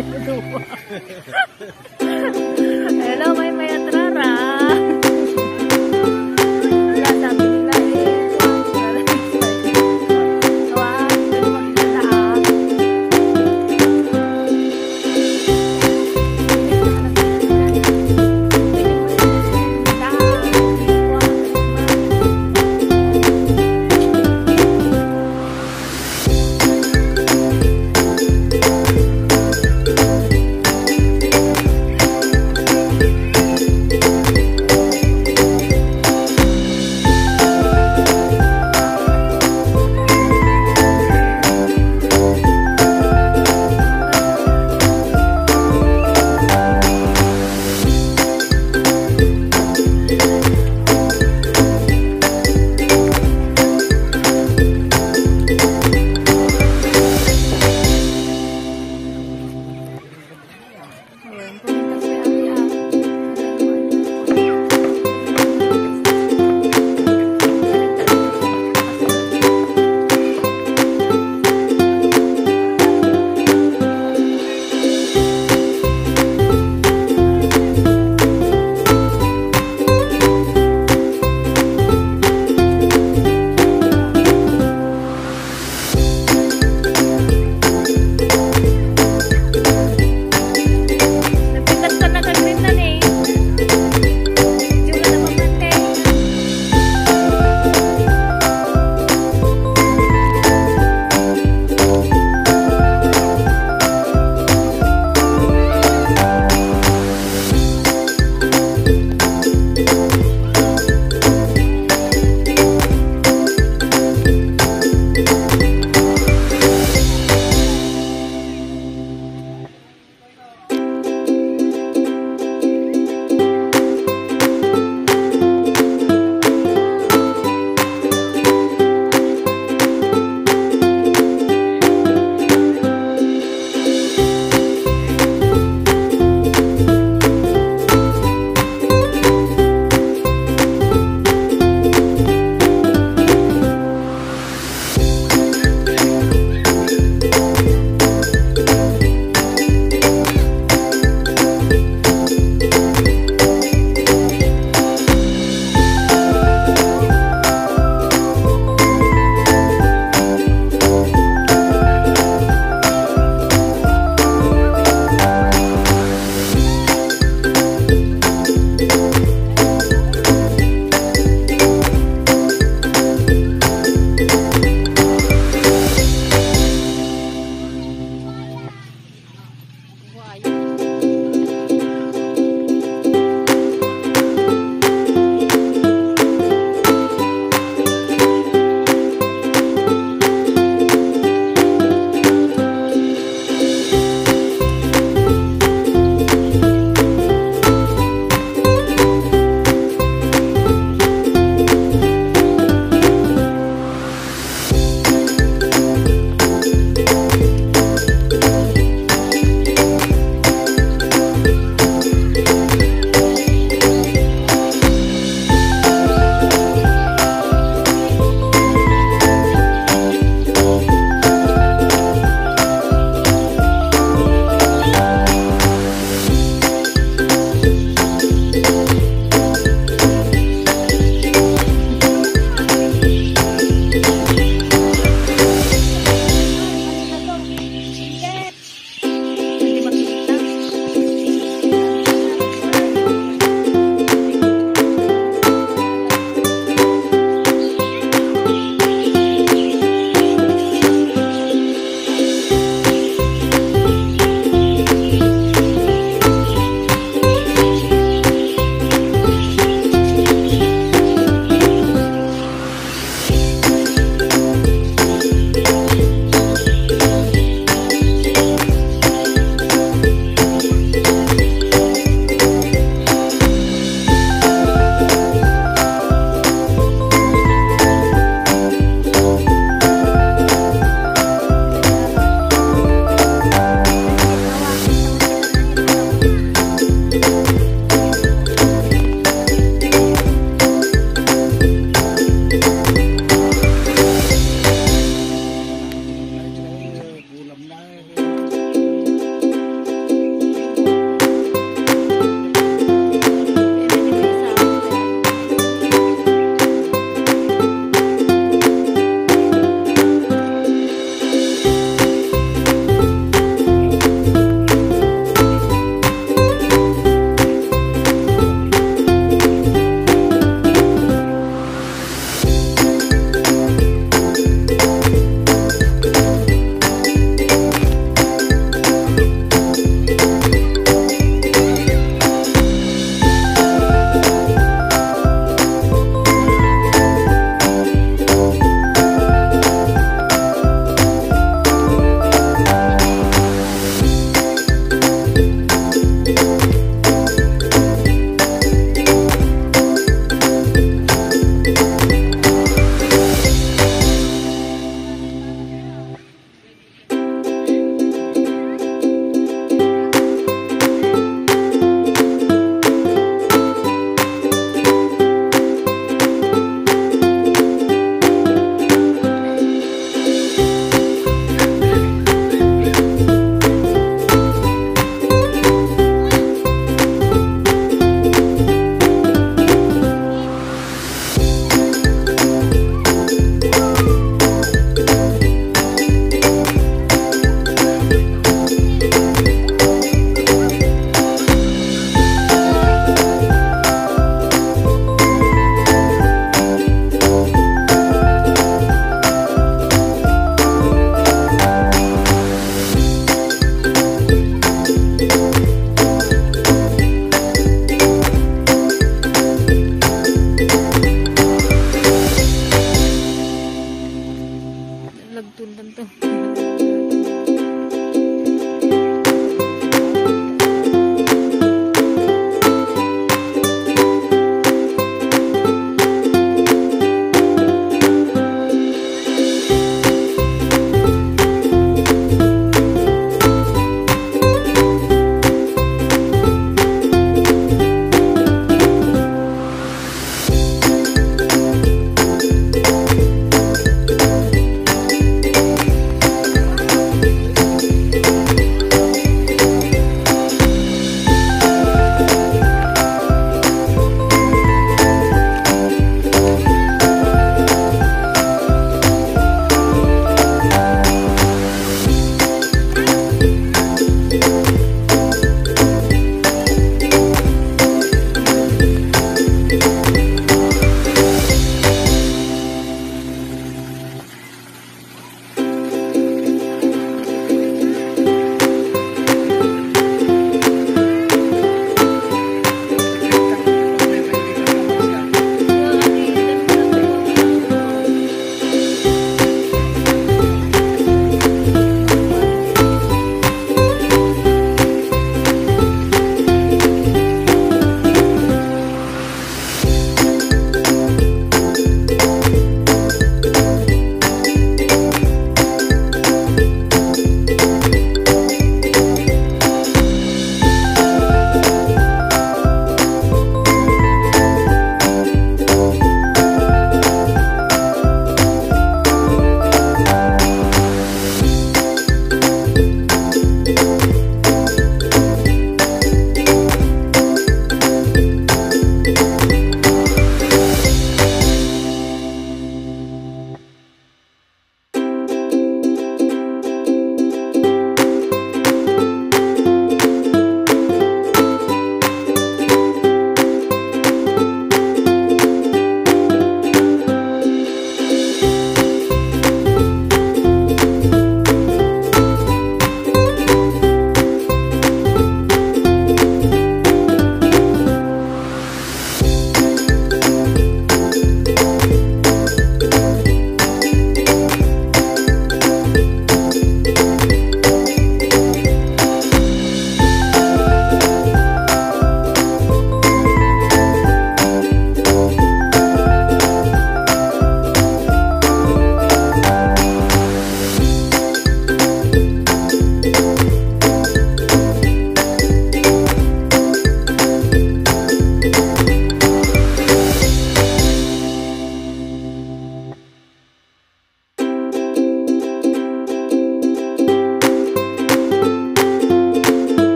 Hello, may maya